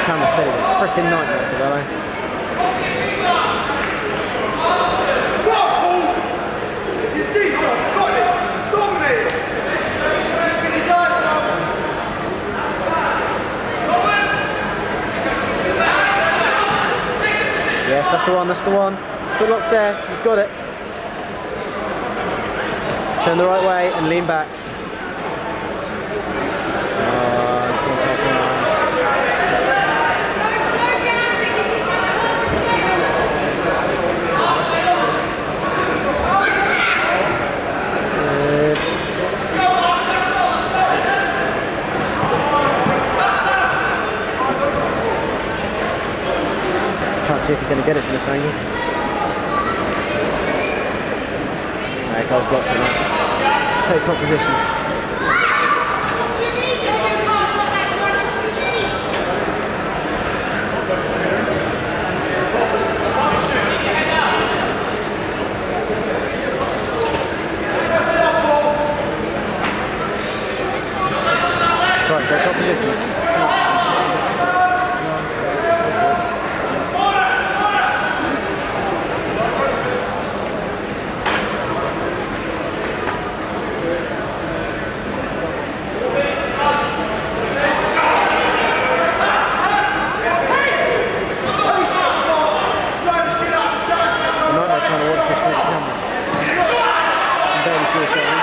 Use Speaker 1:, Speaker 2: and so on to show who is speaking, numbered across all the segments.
Speaker 1: this camera steady. Yes, that's the one, that's the one. Good there, you've got it. Turn the right way and lean back. See if he's going to get it from this angle. Right, goal blocked it now. Play top position. Right, take top position. I'm not like trying to watch this through the camera. I can barely see what's going on.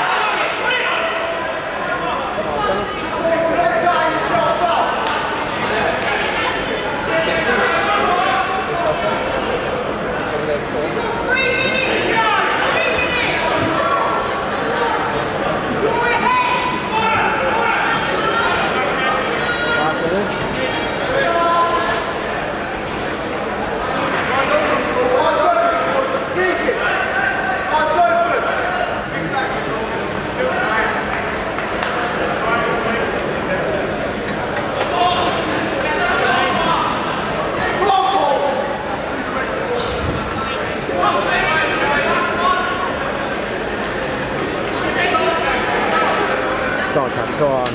Speaker 1: Go on, Cash, go on.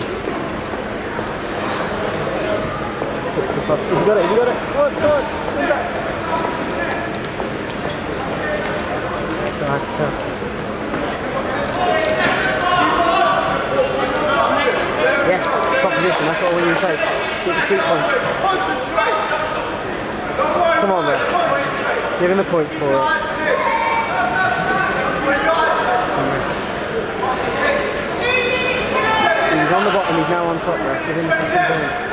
Speaker 1: Switch to fuck. Has he got it? Has he got it? Go on, go on. Bring back. So hard to tell. Yes, top position. That's what we need to take. Get the sweep points. Come on, man. Give him the points for it. He's on the bottom, he's now on top, bro. Give him the points.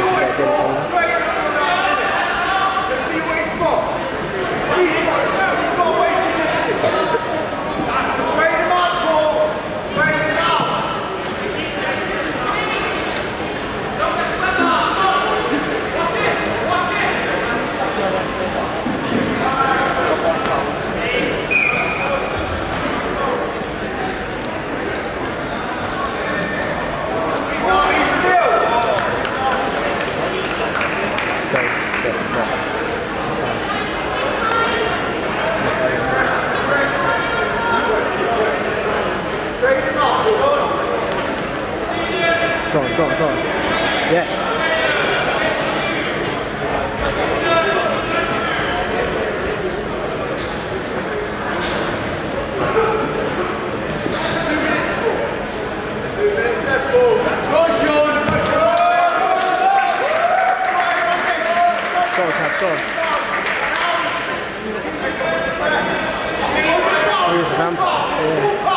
Speaker 1: Yeah, get it to him. Go, get it sweat. On, go on, go on. Yes. Go on, Caps, go on. Oh, he's a vampire. Yeah.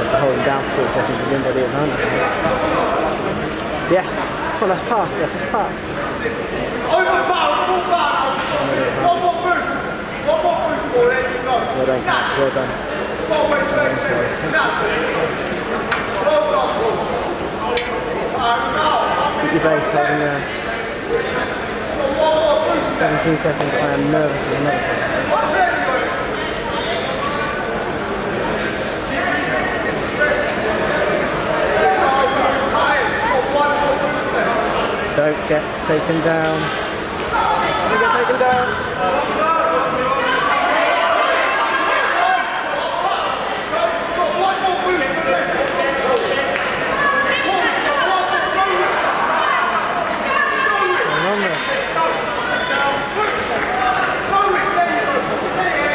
Speaker 1: You have to hold him down for 40 seconds to win by the advantage. Yes. Oh, that's passed, Ref. It's passed. Well done. Well done. I'm sorry. Keep your base holding there. 17 seconds. I am nervous as another don't get taken down. Don't get taken down.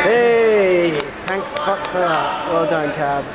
Speaker 1: Hey, thanks for that. Well done, Cabs.